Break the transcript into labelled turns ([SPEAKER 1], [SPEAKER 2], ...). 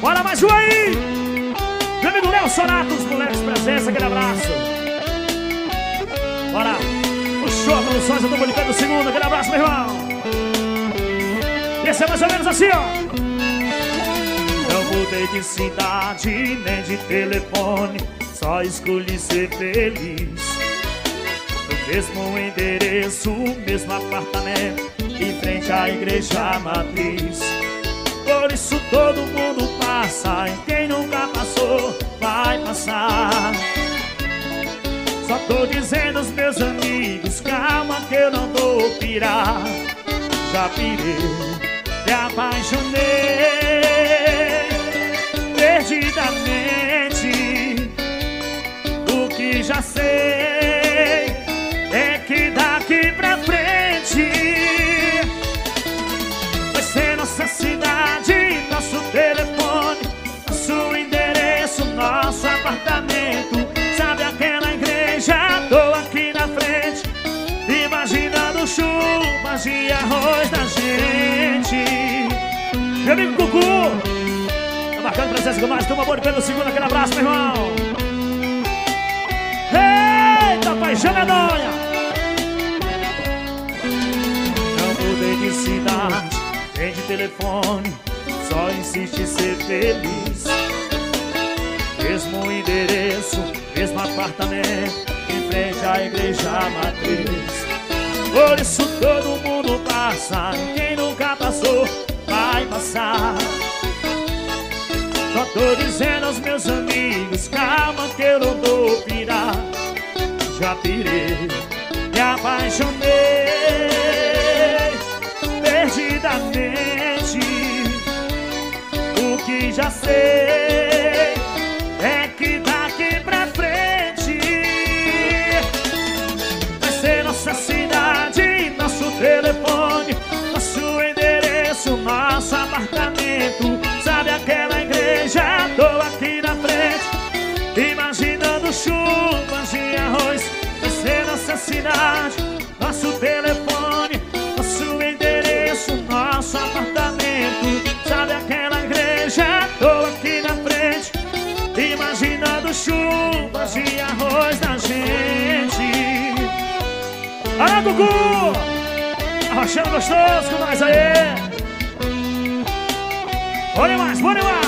[SPEAKER 1] Bora mais um aí! Meu amigo Léo Sonato, os moleques presença, aquele abraço. Bora! Puxou a produções, eu tô publicando o segundo, aquele abraço, meu irmão. Esse é mais ou menos assim, ó. Não mudei de cidade, nem de telefone, só escolhi ser feliz. No mesmo endereço, mesmo apartamento, em frente à igreja matriz. Por isso todo mundo passa E quem nunca passou vai passar. Só tô dizendo aos meus amigos Calma que eu não vou pirar. Já pirei, me apaixonei Perdidamente. O que já sei de arroz da gente. Meu amigo Cucu Tá marcando presença com nós Toma amor pelo segundo, aquele abraço, meu irmão. Eita, paixão medonha Não mudei de cidade Nem de telefone Só insiste ser feliz. Mesmo endereço, mesmo apartamento Em frente à igreja matriz Por isso todo mundo passa Quem nunca passou, vai passar. Só tô dizendo aos meus amigos Calma que eu não vou pirar. Já pirei, me apaixonei Perdidamente. O que já sei cidade, nosso telefone, nosso endereço, nosso apartamento. Sabe aquela igreja? Tô aqui na frente, imaginando chuvas de arroz da gente. Alô, Gugu! Rachando gostoso com nós aí. Bora mais, bora mais.